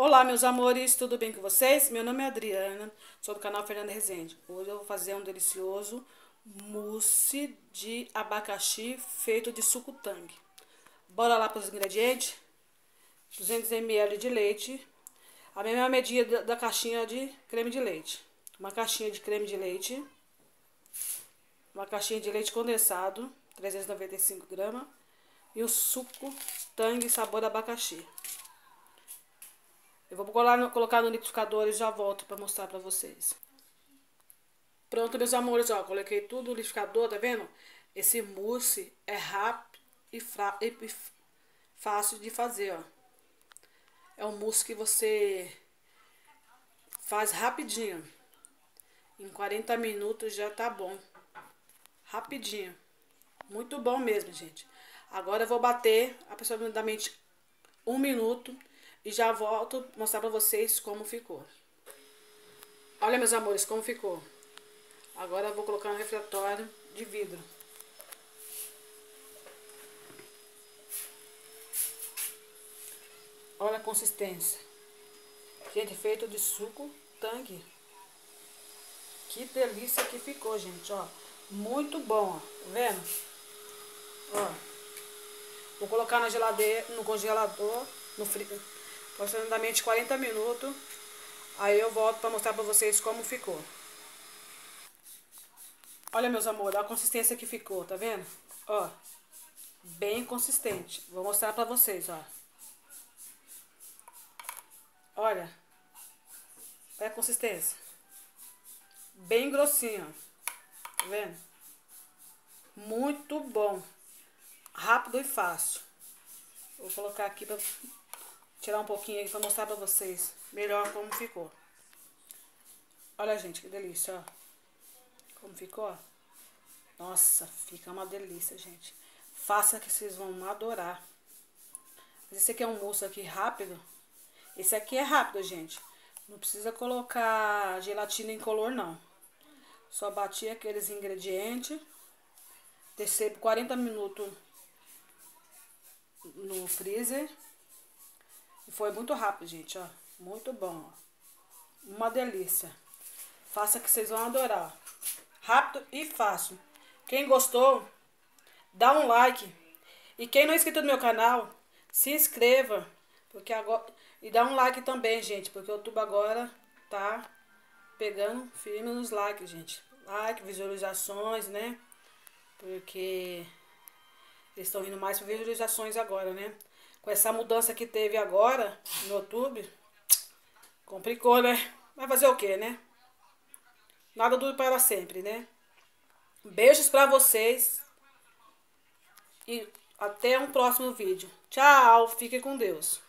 Olá, meus amores, tudo bem com vocês? Meu nome é Adriana, sou do canal Fernanda Rezende. Hoje eu vou fazer um delicioso mousse de abacaxi feito de suco tangue. Bora lá para os ingredientes? 200 ml de leite, a mesma medida da caixinha de creme de leite. Uma caixinha de creme de leite, uma caixinha de leite condensado, 395 gramas, e o suco tangue sabor abacaxi. Eu vou colocar no liquidificador e já volto para mostrar para vocês. Pronto, meus amores, ó, coloquei tudo no liquidificador, tá vendo? Esse mousse é rápido e, e fácil de fazer, ó. É um mousse que você faz rapidinho. Em 40 minutos já tá bom. Rapidinho. Muito bom mesmo, gente. Agora eu vou bater aproximadamente um minuto e já volto mostrar pra vocês como ficou. Olha, meus amores, como ficou. Agora eu vou colocar no refratório de vidro. Olha a consistência. Gente, feito de suco tangue. Que delícia que ficou, gente, ó. Muito bom, ó. Tá vendo? Ó. Vou colocar na geladeira, no congelador, no frio aproximadamente 40 minutos. Aí eu volto para mostrar para vocês como ficou. Olha, meus amores, a consistência que ficou, tá vendo? Ó, bem consistente. Vou mostrar para vocês, ó. Olha, olha a consistência. Bem grossinho, ó. Tá vendo? Muito bom. Rápido e fácil. Vou colocar aqui para tirar um pouquinho aí pra mostrar pra vocês melhor como ficou. Olha, gente, que delícia, ó. Como ficou, Nossa, fica uma delícia, gente. Faça que vocês vão adorar. Mas esse aqui é um mousse aqui rápido. Esse aqui é rápido, gente. Não precisa colocar gelatina em color, não. Só bati aqueles ingredientes. Descer por 40 minutos no freezer. E foi muito rápido, gente, ó. Muito bom, ó. Uma delícia. Faça que vocês vão adorar. Rápido e fácil. Quem gostou, dá um like. E quem não é inscrito no meu canal, se inscreva. Porque agora... E dá um like também, gente. Porque o YouTube agora tá pegando firme nos likes, gente. Like, visualizações, né? Porque eles estão indo mais para visualizações agora, né? Com essa mudança que teve agora no YouTube, complicou, né? Vai fazer o quê, né? Nada dura para sempre, né? Beijos para vocês e até um próximo vídeo. Tchau, fique com Deus.